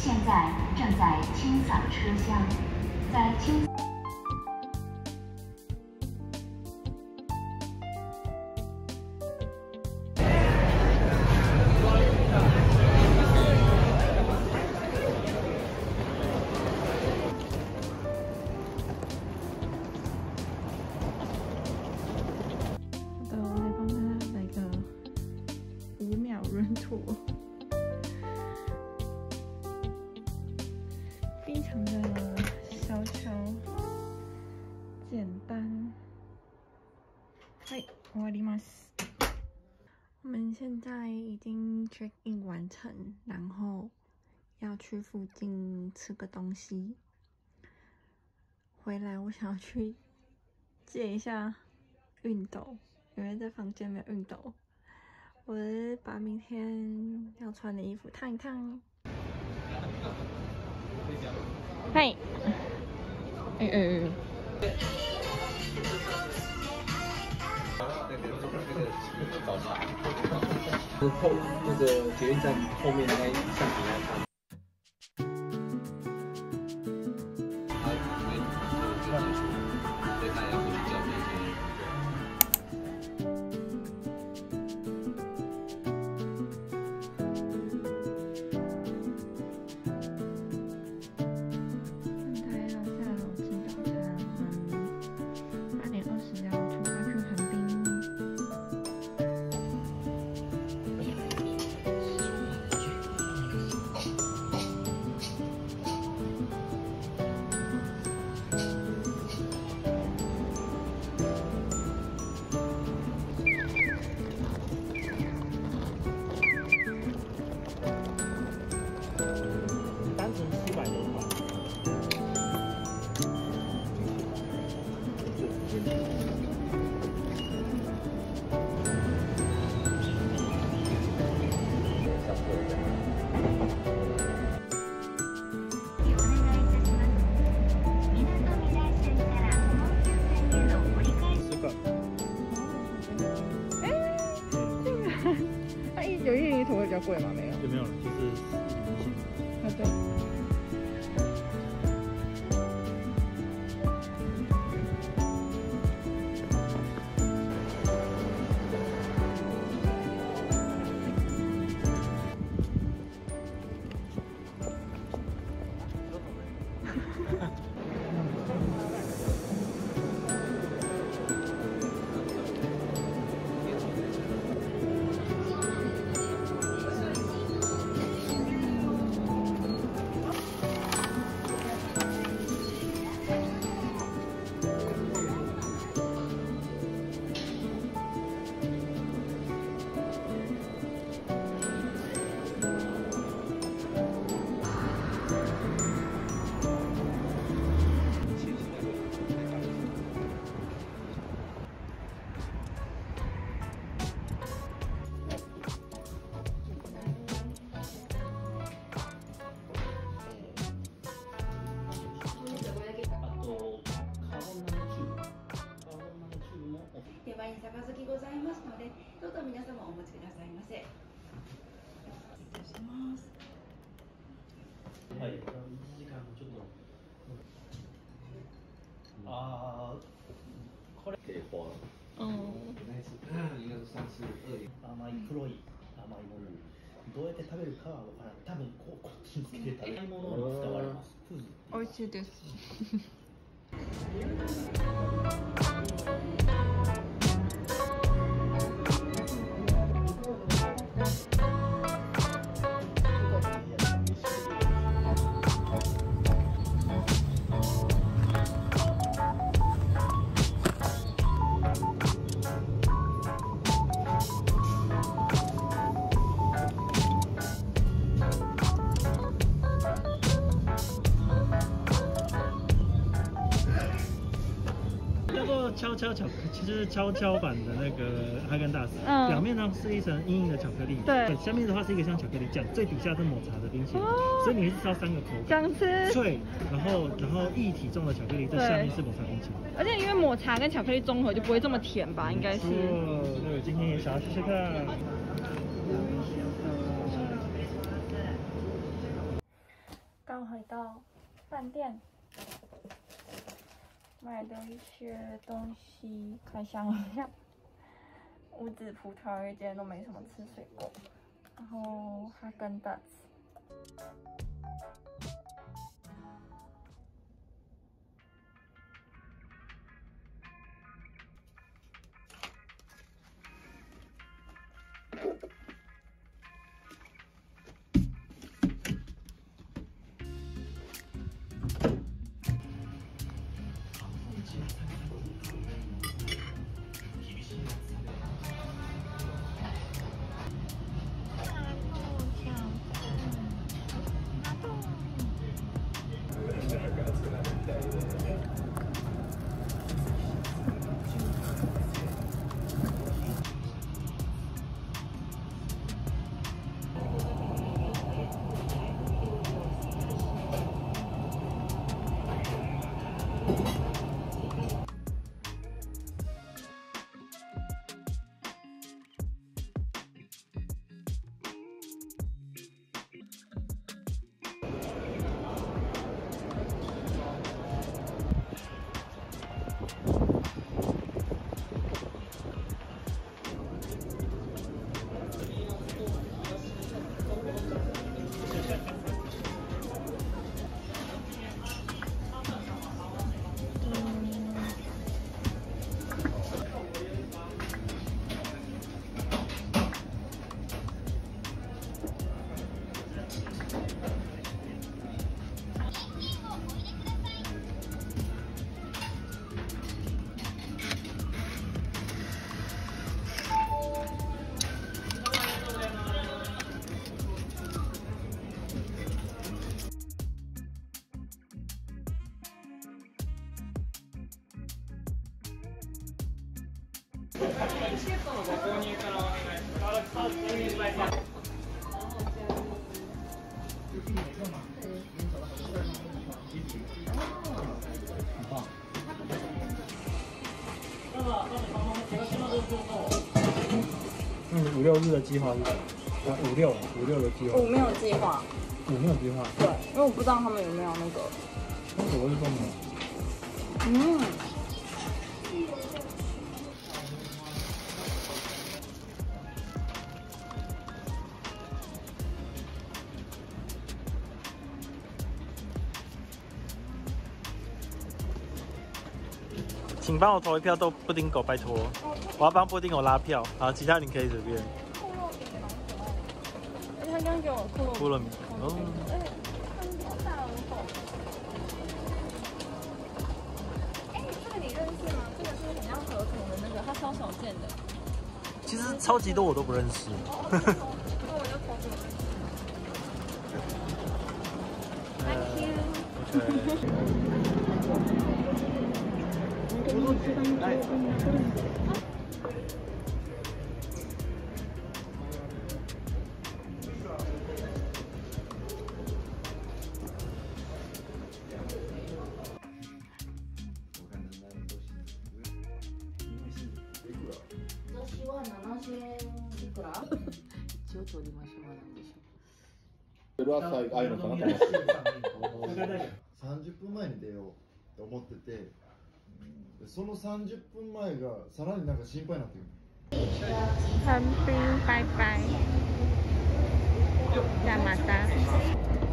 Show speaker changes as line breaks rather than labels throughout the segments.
现在正在清
扫车厢，在清扫。现在已经 check in 完成，然后要去附近吃个东西。回来我想要去借一下熨斗，因为在房间没有熨斗。我把明天要穿的衣服烫一烫。嗨，哎哎哎，
后那个捷运站后面那一巷子那看。
贵吗？
どうぞ皆様お持ちくださいませ。失礼いたします。
はい。1時間ちょっと。あー、これ。甘い黒い甘いもの。どうやって食べるかは分からない。多分こうこっちにつけて食べるものに使われます。フー。ズ。
美味しいです。
其实是悄悄版的那个哈根达斯。
嗯
表面呢是一层硬硬的巧克力，
对
下面的话是一个像巧克力酱，最底下是抹茶的冰淇淋，
哦
所以你是吃到三个口感，
想吃。
脆，然后然后一体重的巧克力，在下面是抹茶冰淇淋。
而且因为抹茶跟巧克力综合就不会这么甜吧？应该是。
哦，对，今天也想要试试看。
刚回到饭店买的一些东西，看想一下，五指葡萄因为今天都没什么吃水果，然后哈根达斯。
嗯，五六日的计划是五六五六的计划，
我没有计划，
五没有计划，
对，因为我不知道他们有没有那个。嗯，
请帮我投一票豆布丁狗，拜托，我要帮布丁狗拉票，好，其他你可以随便。
库洛米的蛮可爱的，而且他刚刚给我库洛米，
库洛米，哦，
而且他们好大很厚。哎，这个你认识吗？这个是很像合同的那个，它超少见的。
其实超级多我都不认识。
Thank you。
それはさああいうのかなと思って。
30分前に出ようって思っててでその30分前がさらになんか心配になってくる
寒冰拜拜，干嘛的？か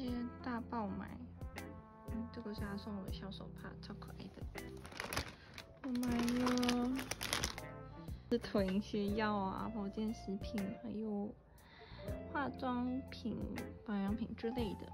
接大爆买，嗯，这个是他送我的小手帕，超可爱的。我买了是囤一些药啊、保健食品，还有化妆品、保养品之类的。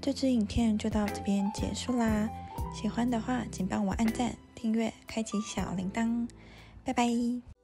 这支影片就到这边结束啦！喜欢的话，请帮我按赞、订阅、开启小铃铛，拜拜。